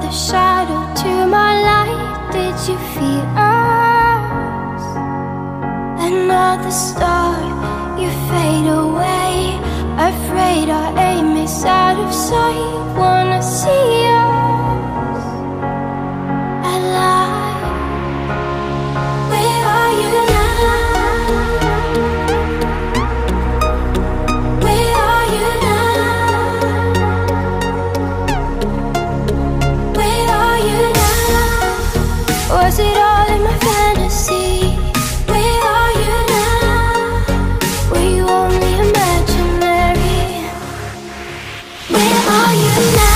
the shadow to my light. Did you feel us? Another star, you fade away. Are you now